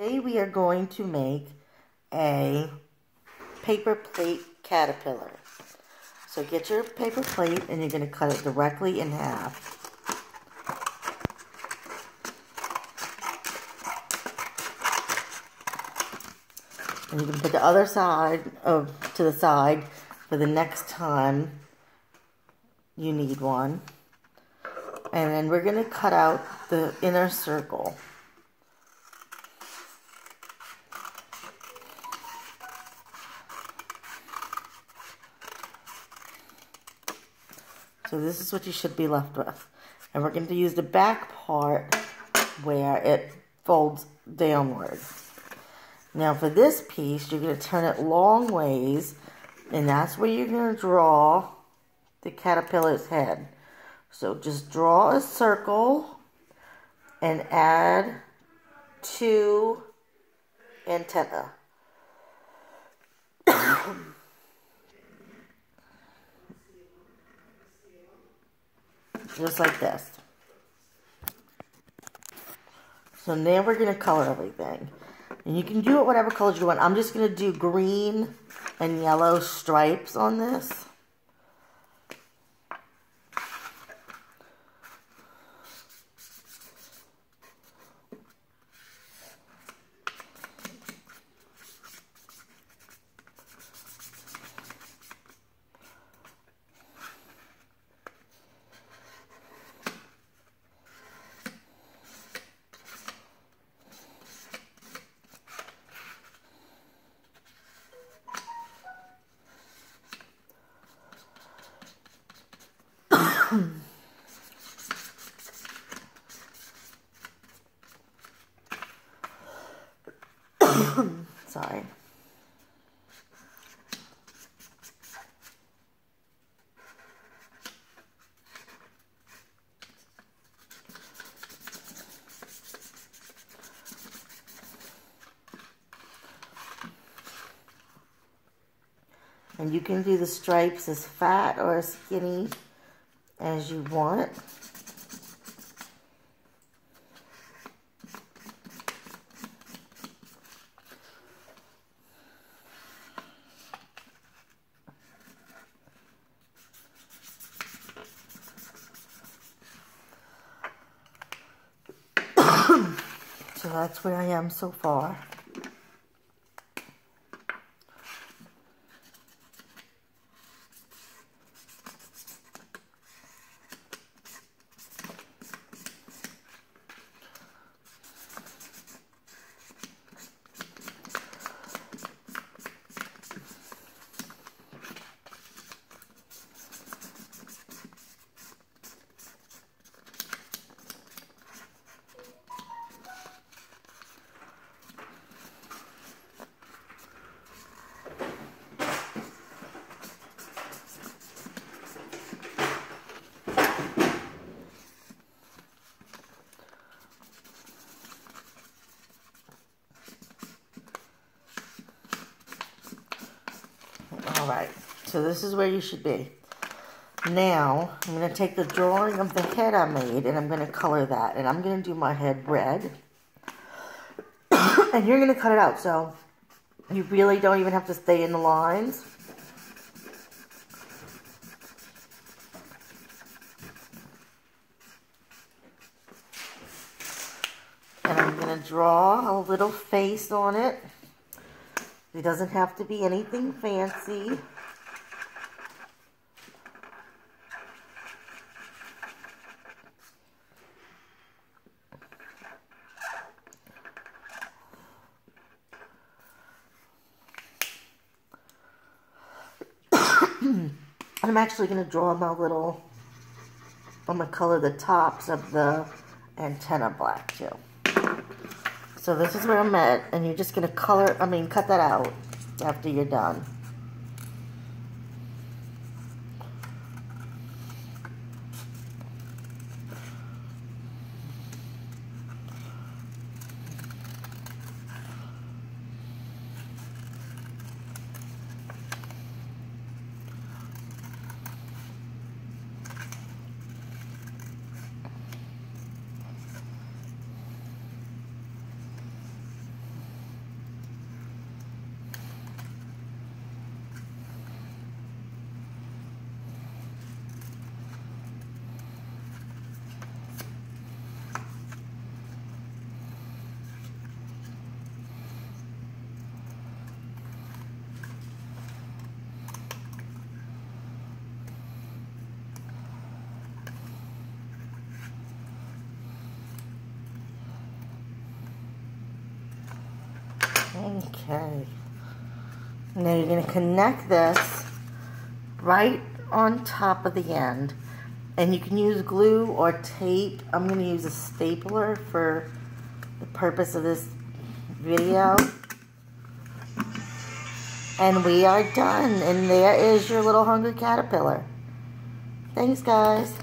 Today we are going to make a paper plate caterpillar. So get your paper plate and you're going to cut it directly in half. And you can put the other side of to the side for the next time you need one. And then we're going to cut out the inner circle. So this is what you should be left with. And we're going to use the back part where it folds downward. Now for this piece, you're going to turn it long ways, and that's where you're going to draw the caterpillar's head. So just draw a circle and add two antenna. Just like this. So now we're going to color everything. And you can do it whatever colors you want. I'm just going to do green and yellow stripes on this. Sorry. And you can do the stripes as fat or as skinny as you want. so that's where I am so far. All right, so this is where you should be. Now, I'm going to take the drawing of the head I made and I'm going to color that. And I'm going to do my head red. and you're going to cut it out, so you really don't even have to stay in the lines. And I'm going to draw a little face on it. It doesn't have to be anything fancy. I'm actually going to draw my little, I'm going to color the tops of the antenna black too. So this is where I'm at, and you're just going to color, I mean, cut that out after you're done. Okay. Now you're going to connect this right on top of the end. And you can use glue or tape. I'm going to use a stapler for the purpose of this video. And we are done. And there is your little hungry caterpillar. Thanks, guys.